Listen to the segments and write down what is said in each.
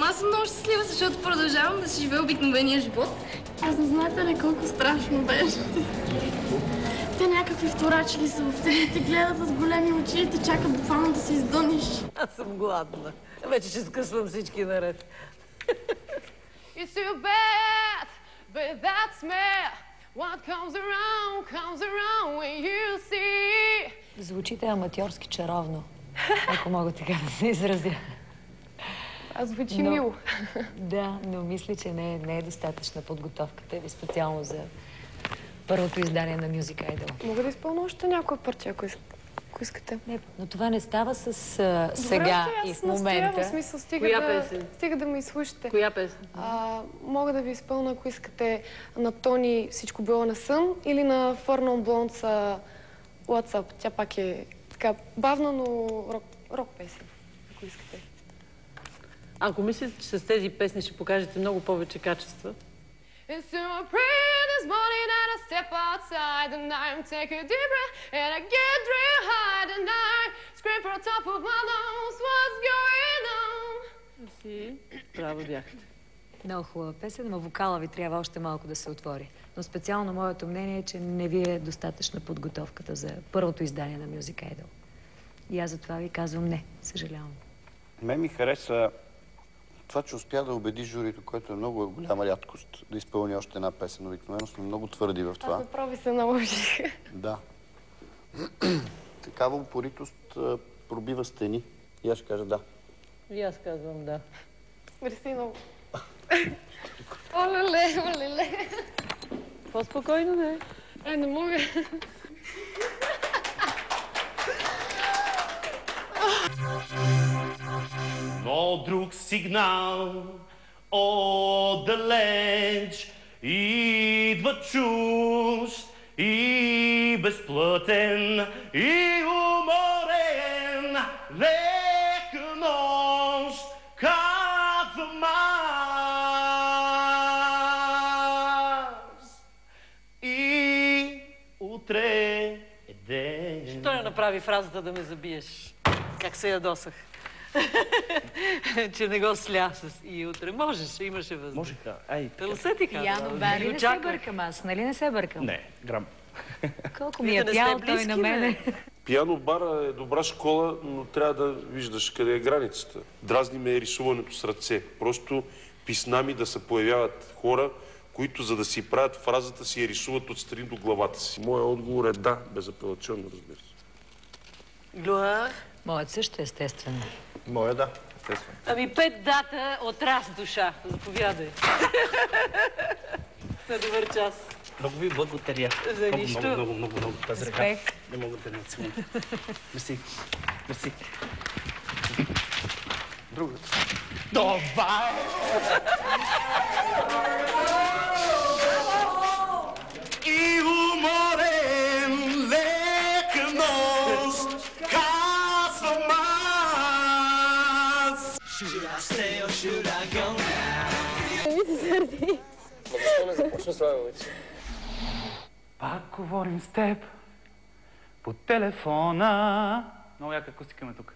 Ма Аз съм много щастлива, защото продължавам да си живея обикновения живот. Аз не знаете ли колко страшно беше? Те някакви вторачили са в телите, гледат с големи очи и те чакат буквално да се издъниш. Аз съм гладна. Вече ще скъсвам всички наред. It's too bad, but that's me. What comes around, comes around when you see. Звучите аматьорски чаровно, ако мога така да се изразя. А звучи Но- мило. Да, но мисля, че не, е- не е достатъчна подготовката ви специално за първото издание на Music Idol. Мога да изпълня още някое парче, ако, иск... ако искате. Не, но това не става с а, сега Добре, и аз в настоявам, момента. В смисъл, стига, Коя да, песен? стига да ме изслушате. Коя песен? А, мога да ви изпълня, ако искате, на Тони Всичко било на сън или на Фърнон Блондс WhatsApp. Тя пак е така бавна, но рок, рок песен, ако искате. Ако мислите, че с тези песни ще покажете много повече качества, It's so pretty this morning and I step outside the night and take a deep breath and I get real high tonight. Scream from top of my lungs, what's going on? си право бяхте. Много хубава песен, но вокала ви трябва още малко да се отвори. Но специално моето мнение е, че не ви е достатъчна подготовката за първото издание на Music Idol. И аз затова ви казвам не, съжалявам. Мен ми хареса това, че успя да убеди журито, което е много голяма рядкост, да изпълни още една песен. Обикновено сме много твърди в Аз това. направо се наложих. Да. Такава упоритост пробива стени. И аз ще кажа да. И аз казвам да. Мерси много. Олеле, олеле. По-спокойно, не. Е, не мога. Но друг сигнал отдалеч идва чужд и безплътен и уморен. Лека нощ, казвам аз. И утре е ден. Той не направи фразата да ме забиеш. Как се ядосах. че не го сля с и утре. Можеше, имаше възможност. Можеха. Ай, Те усетиха. Яно, да, нали ги не се бъркам аз, нали не се бъркам? Не, грам. Колко ми е пял той на бе. мене. Пиано бара е добра школа, но трябва да виждаш къде е границата. Дразни ме е рисуването с ръце. Просто писна ми да се появяват хора, които за да си правят фразата си я рисуват отстрани до главата си. Моя отговор е да, безапелационно, разбира се. Глоа. Моят също естествено. Моя да, естествено. Ами пет дата от раз душа. Заповядай. На добър час. Много ви благодаря. За много, нищо. Много, много, много, много. Тази ръка. Не мога да не целуна. Мерси. Мерси. Другата. Това е! stay or should I go Пак говорим с теб по телефона. Много яка акустика има тук.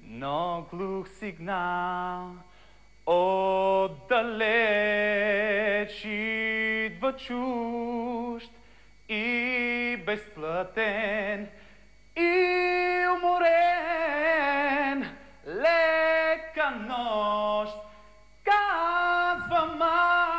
Но глух сигнал отдалеч идва чужд и безплътен и уморен. Нощ, казвам аз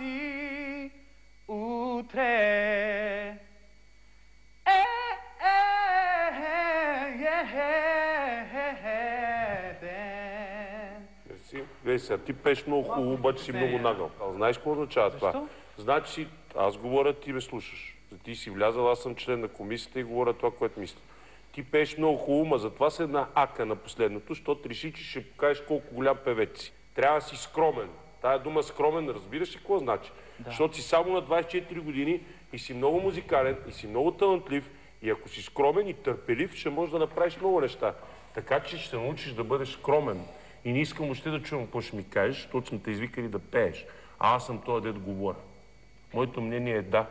и утре. Е, е, е, е, е, е, ден. Сега, ти пееш много хубаво, обаче си много нагъл. Знаеш какво означава това? Значи, аз говоря, ти ме слушаш. Ти си влязал, аз съм член на комисията и говоря това, което мисля. Ти пееш много хубаво, ма затова се една ака на последното, защото реши, че ще покажеш колко голям певец си. Трябва да си скромен. Тая дума скромен, разбираш ли какво значи? Да. Защото си само на 24 години и си много музикален, и си много талантлив, и ако си скромен и търпелив, ще можеш да направиш много неща. Така че ще научиш да бъдеш скромен. И не искам още да чувам какво ще ми кажеш, защото сме те извикали да пееш. А аз съм този дед говоря. Моето мнение е да.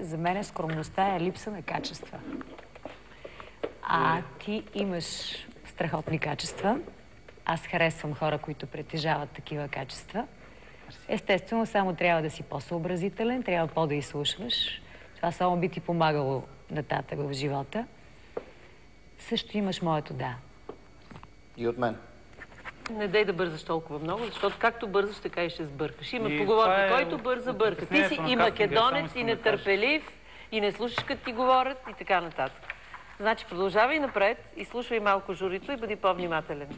За мен скромността е липса на качества. А ти имаш страхотни качества. Аз харесвам хора, които притежават такива качества. Естествено, само трябва да си по-съобразителен, трябва по-да изслушваш. Това само би ти помагало нататък в живота. Също имаш моето да. И от мен. Не дай да бързаш толкова много, защото както бързаш, така и ще сбъркаш. Има поговорка, е който бърза, бърка. Ти си и македонец, и нетърпелив, и не слушаш като ти говорят, и така нататък. Значи продължавай напред и слушай малко журито и бъди по-внимателен.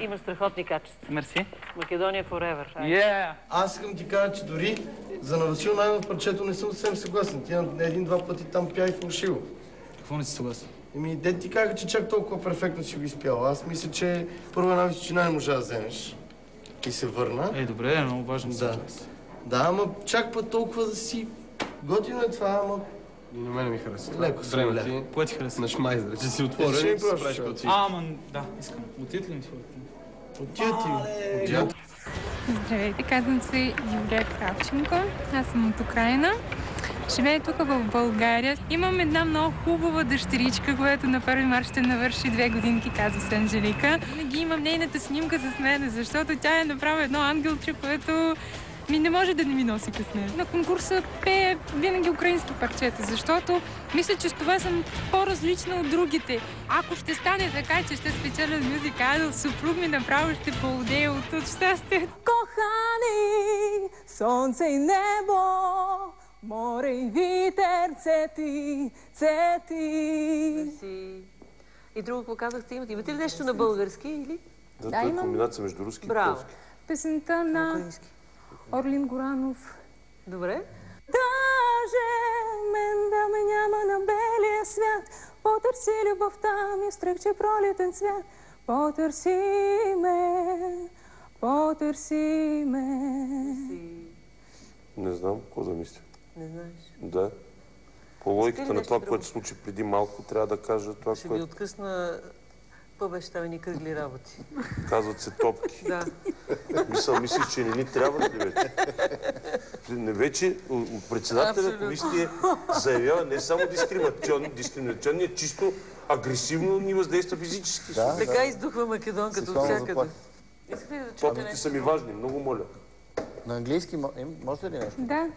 Има страхотни качества. Мерси. Македония forever. Yeah. Аз искам ти кажа, че дори за на Васил Найнов парчето не съм съвсем съгласен. Ти един-два пъти там пя и фалшиво. Какво не си съгласен? Еми, де ти казаха, че чак толкова перфектно си го изпял. Аз мисля, че първо една височина не можа да вземеш. И се върна. Е, добре, е много важно. Да. Да, ама чак път толкова да си... Готино е това, ама... И на мене ми харесва. Леко се Време моля. ти Кое ти хареса? на шмайзера, че си Ще отворен и си правиш си. А, ама, да, искам. Отият ли ми твоето? Отида ти. Отида. Здравейте, казвам се Юлия Кравченко. Аз съм от Украина. Живея тук в България. Имам една много хубава дъщеричка, която на 1 марта ще навърши две годинки, казва се Анжелика. Винаги имам нейната снимка с мен, защото тя е направила едно ангелче, което ми не може да не ми носи късмет. На конкурса пее винаги украински парчета, защото мисля, че с това съм по-различна от другите. Ако ще стане така, че ще спечеля Music Idol, съпруг ми направо ще поудее от, щастие. Кохани, сонце и небо, море и вітер, це ти, це ти. Си- И друго, какво казахте? Имате, имате ли нещо на български или? Да, Да, това е комбинация между руски и полски. Песента на Украински. Орлин Горанов. Добре. Даже мен да ме няма на белия свят, потърси любовта ми стръкче пролетен цвят. Потърси ме, потърси ме. Не знам какво да мисля. Не знаеш. Да. По логиката на това, което се случи преди малко, трябва да кажа това, Ще ви което откъсна по-бещавени кръгли работи. казват се топки. Да. Мисъл, мислиш, че не ни трябва ли вече? Не вече председателя на Абсолютно. комисията заявява не само дискриминационно, чисто агресивно ни въздейства физически. Да, Така издухва македонката от всякъде. Искате ли да чуете Топките са ми важни, много моля. На английски можете ли нещо? Да.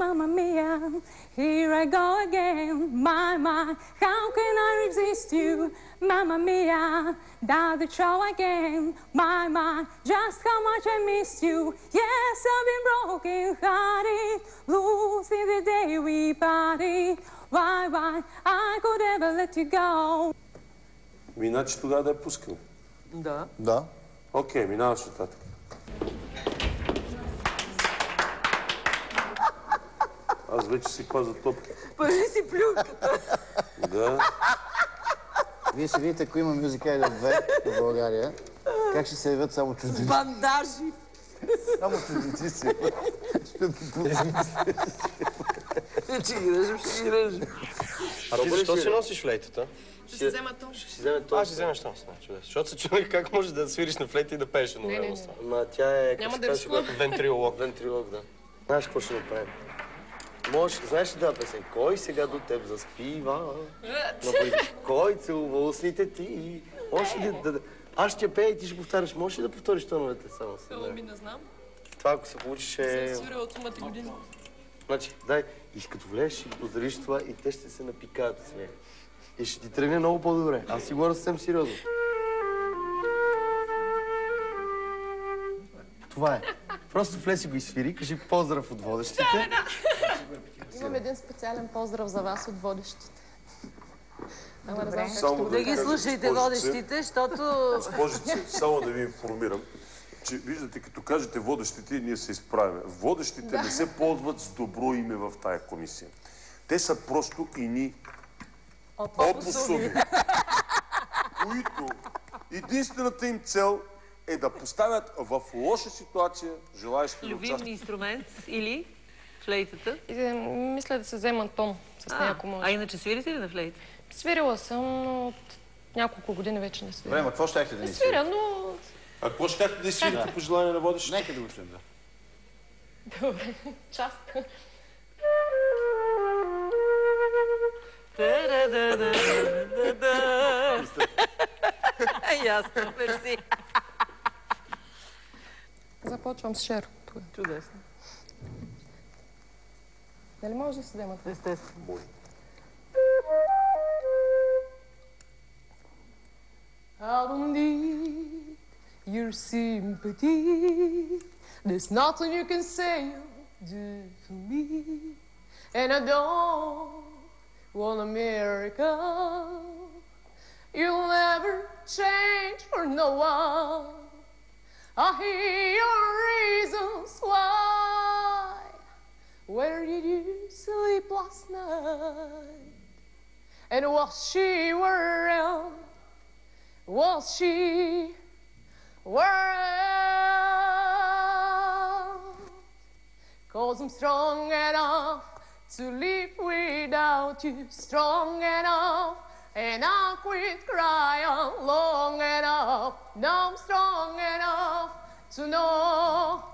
Oh, mamma mia, here I go again, my, my, how can I resist you? Mamma mia, down the show again, my, my, just how much I miss you. Yes, I've been broken hearted, losing the day we parted. Why, why, I could ever let you go. Ми, Иначе тогава да я пускаме. Да. Да. Окей, минаваш нататък. Аз вече си пазя топки. Пържи си плюк. Да. Вие ще видите, ако има Music Idol 2 в България, как ще се явят само чужденци. Бандажи. Само чужденци си. Ще ги режем, ще ги режем. А ти защо си носиш флейтата? Ще си взема то. Ще си вземе това. А, ще вземеш това. Чудесно. Защото се чудех как можеш да свириш на флейта и да пееш едновременно. Ма тя е... Няма да казва, Вентрилог. Вентрилог, да. Знаеш какво ще направим? Може, знаеш ли тази песен? Кой сега до теб заспива? Кой целува устните ти? Може ли да, да... Аз ще пея и ти ще повтаряш. Може ли да повториш тоновете само си? Фило ми не знам. Това ако се получи ще... Съм свирила от сумата години. Значи, дай, и като влезеш, ще поздравиш това и те ще се напикаят от смех. И ще ти тръгне много по-добре. Аз си говоря съвсем сериозно. Това е. Просто влез и го изсвири, кажи поздрав от водещите. Имам един специален поздрав за вас от водещите. Ама не знам ще го да Не ги слушайте водещите, защото... Госпожице, само да ви информирам, че виждате, като кажете водещите, ние се изправяме. Водещите не се ползват с добро име в тая комисия. Те са просто ини опосуми, които единствената им цел е да поставят в лоша ситуация желаящите да Любим участват. инструмент или флейтата. И, мисля да се взема тон с нея, ако А, може. а иначе свирите ли на флейта? Свирила съм, но от няколко години вече не свиря. Време, какво щяхте да ни Свиря, но А какво ще да свирите по желание на водещите? Нека да го чуем, да. Добре, част. Ясно, мерси. Започвам с шер. Чудесно. Дали може да се вземат? Естествено. I don't need your sympathy. There's nothing you can say or do for me. And I don't want a miracle. You'll never change for no one. I hear your reasons why. Where did you sleep last night? And was she wearing? Was she wearing? Cause I'm strong enough to live without you, strong enough. And I quit crying long enough. Now I'm strong enough to know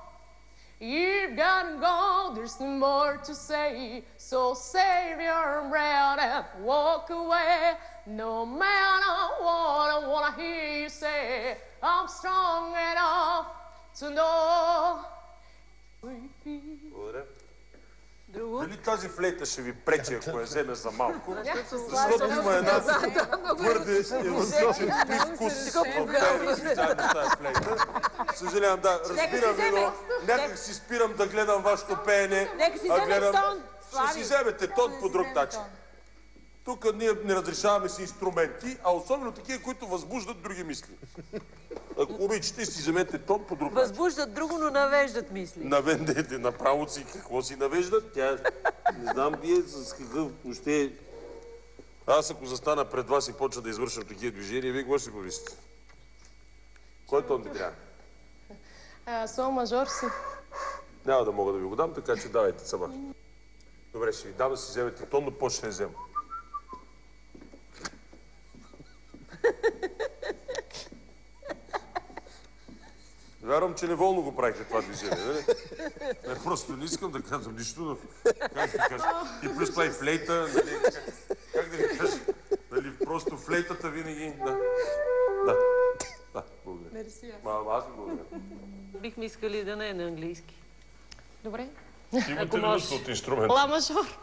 you've got to go. There's no more to say. So save your breath and walk away. No matter what I wanna hear you say, I'm strong enough to know. Дали тази флейта ще ви пречи, ако я вземе за малко? Защото Защото има една твърде евазичен привкус в тази флейта. Съжалявам, да, разбирам ви, но някак си спирам да гледам вашето пеене. Нека си вземе тон. Ще си вземете тон по друг начин. Тук ние не разрешаваме с инструменти, а особено такива, които възбуждат други мисли. Ако обичате, си вземете тон по друг. Възбуждат друго, но навеждат мисли. Наведете направо си какво си навеждат. Тя не знам вие с какъв въобще... Аз ако застана пред вас и почна да извършвам такива движения, вие какво ще си помислите? Кой тон ти трябва? А, сол мажор си. Няма да мога да ви го дам, така че давайте сама. Добре, ще ви дам да си вземете тон, но по ще взема. Вярвам, че неволно го правите това движение, нали? Не, просто не искам да казвам нищо, но как да кажа? И плюс това и флейта, нали? Как, как да ви кажа? Нали, просто флейтата винаги... Да. Да. Да, благодаря. Мерси. Ма, аз ви благодаря. Бихме искали да не е на английски. Добре. Имате ли нужда от инструмент? Ла мажор.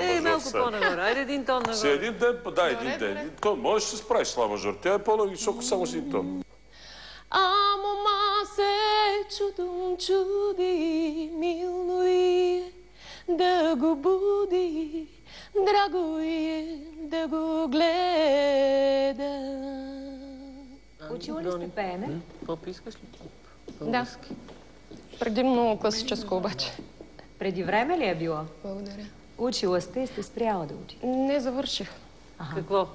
Е, малко по-нагоре. Айде един тон нагоре. един ден, па да, един ден. Един тон. Можеш да се справиш с ла мажор. Тя е по-нависоко само с един тон. Се чудом чуди, милно е да го буди, драго е да го гледа. Учила ли сте пеене? Поп искаш ли? Да. Предимно класическо обаче. Преди време ли е било? Благодаря. Учила сте и сте спряла да учите. Не завърших. Какво?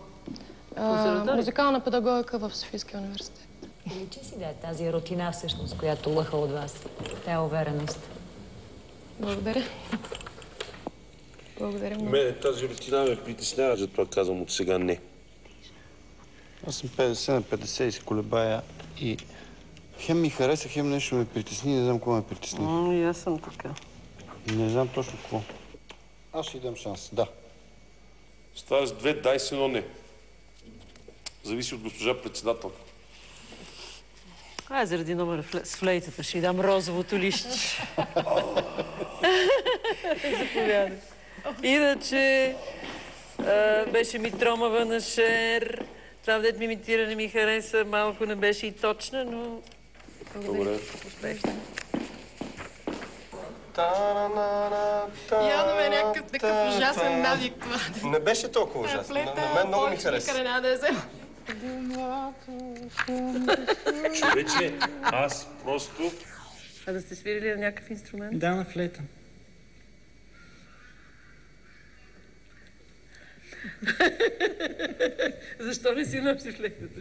А, музикална педагогика в Софийския университет. Личи си да е тази рутина всъщност, която лъха от вас. Тая увереност. Благодаря. Благодаря много. Мене тази рутина ме притеснява, затова казвам от сега не. Аз съм 50 на 50 и се колебая и хем ми хареса, хем нещо ме притесни, не знам какво ме притесни. М, И аз съм така. Не знам точно какво. Аз ще дам шанс, да. Става с две, дай с едно не. Зависи от госпожа председател. Ай, заради номера с флейтата ще й дам розовото лище. Заповядай. Иначе а, беше ми тромава на шер. Това, дет ми имитира, не ми хареса. Малко не беше и точна, но... Добре. Успешна. Явно ме е някакъв такъв ужасен навик това. Не беше толкова ужасно. На, на мен много ми хареса. Взема. Човече, аз просто... А да сте свирили на някакъв инструмент? Да, на флейта. Защо не си носи флейтата?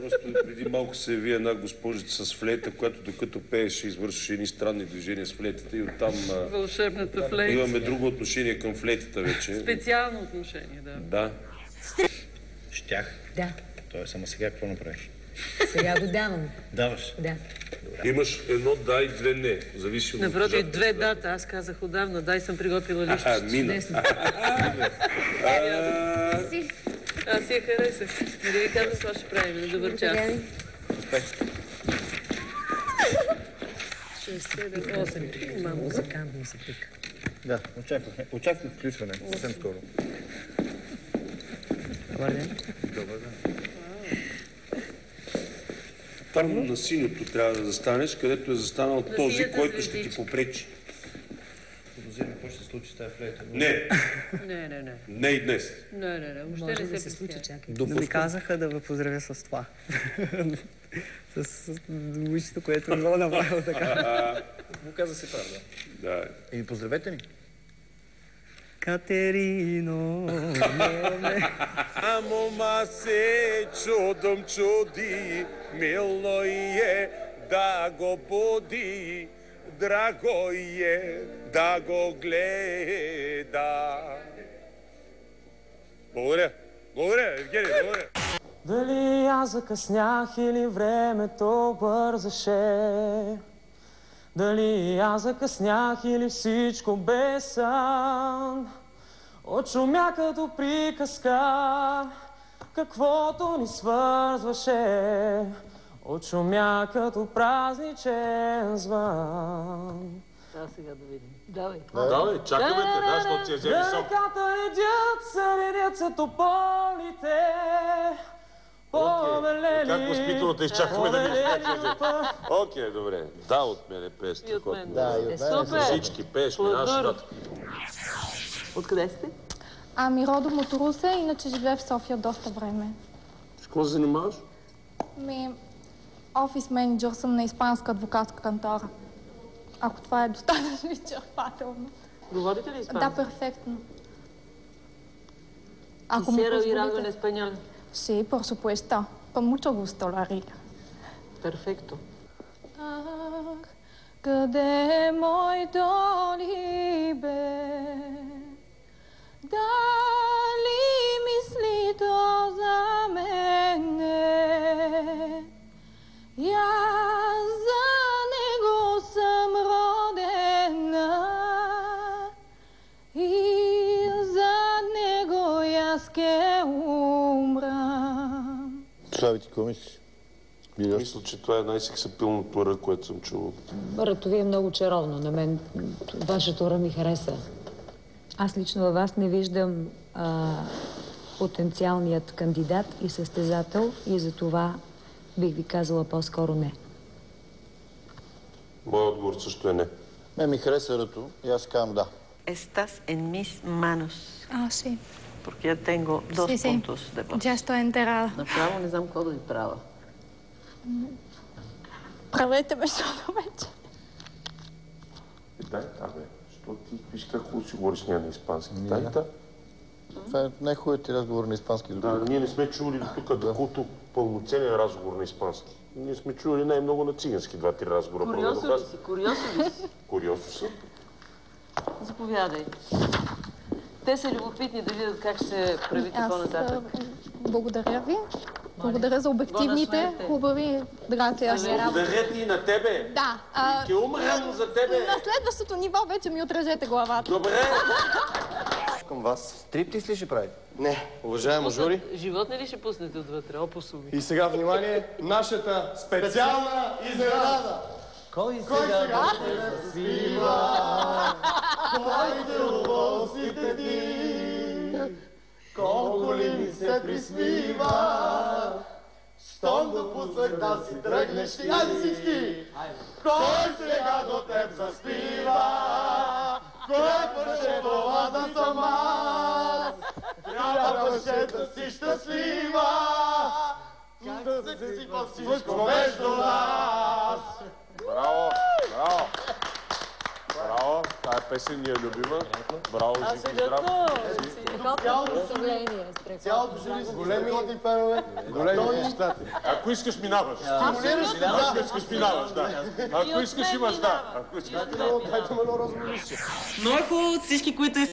Просто преди малко се яви една госпожица с флейта, която докато пееше извършваше едни странни движения с флейтата и оттам Вълшебната флейта. имаме друго отношение към флейтата вече. Специално отношение, да. Да. Щях. Да. Тоест, ама сега какво направиш? Сега го давам. Даваш. Да. Имаш едно да и две не. Зависимо от Напротив, две дата. Аз казах отдавна. Дай съм приготвила лище. А, мина. Аз си я харесах. Нали ви казвам това ще правим на добър час. Шест, седем, осем. Мамо, Музикантно се пика. Да, очаквах. Очаквах включване съвсем скоро. Добър ден. Добър ден. Там на синьото трябва да застанеш, където е застанал този, синята който ще ти попречи. Подозирам какво ще се случи с тази флейта. Не, Не, не, не. не и днес. Не, не, не. Може не да се случи, чакай. Да ми казаха да ви поздравя с това. с, висшето, което е било направило така. Му каза си правда. Да. И поздравете ни. Катерино, моме. А мома се чудом чуди, милно е да го буди, драго е да го гледа. Благодаря. Благодаря, Евгений, благодаря. Дали аз закъснях или времето бързаше? Дали аз закъснях или всичко бе сън? Очумя като приказка, каквото ни свързваше. Очумя като празничен звън. Да, сега да видим. Давай. Давай, чакаме те, да, защото ти е взели сок. Ръката редят се, редят се тополите. Как възпитаното изчакваме да видим как Окей, добре. Да, от мене пее И от мен. Да, и от Е, супер. Всички пееш, минаваш нататък. Откъде сте? Ами родом от Русе, иначе живея в София доста време. С какво се занимаваш? Ми, офис менеджер съм на испанска адвокатска кантора. Ако това е достатъчно изчерпателно. Говорите ли испански? Да, перфектно. Ако algo en позволите. español. Sí, por supuesto. Con mucho gusto lo haría. Perfecto. Какво мислиш? Мисля, че това е най-сексапилното ръ, което съм чувал. Бърто ви е много чаровно. На мен вашето ра ми хареса. Аз лично във вас не виждам а, потенциалният кандидат и състезател и за това бих ви казала по-скоро не. Моят отговор също е не. Ме ми хареса ръто и аз казвам да. Estás en mis manos. А, sí. Porque ya tengo dos Sí, sí. puntos de voz. Ya estoy enterada. Направо не знам какво да ви правя. Правете ме, защото вече. Дай, абе, що ти виж как хубаво си говориш нея на испански. Дай, да. Това е най-хубавият ти разговор на испански Да, ние не сме чували до тук доколкото пълноценен разговор на испански. Ние сме чували най-много на цигански два-три разговора. Куриозо ли си? Куриозо ли си? Куриозо съм. Заповядай. Те са любопитни да видят как ще се правите по-нататък. благодаря ви. Благодаря за обективните, хубави грациас. Благодаря ти на тебе. Да. А, Ще умрем за тебе. на следващото ниво вече ми отрежете главата. Добре. Към вас. Стриптиз ли ще прави? Не, уважаемо жури. Животни ли ще пуснете отвътре? Опусови. И сега, внимание, нашата специална изненада. Кой Кой сега ще заспива? Кой те убосите ти? Колко ли ми се присмива? Щом допуснах да си тръгнеш ти. Айде всички! Кой сега до теб заспива? Кое парче това да съм аз? Трябваше да си щастлива, да се сипа всичко между нас. Браво, браво. Браво, тая песен ни е любима. Браво, се и здрав. Цялото жури с големи годни фенове, големи нещата. Ако искаш, минаваш. Стимулираш ли? Ако искаш, минаваш, да. Ако искаш, имаш, да. Ако искаш, листче. Много е хубаво от всички, които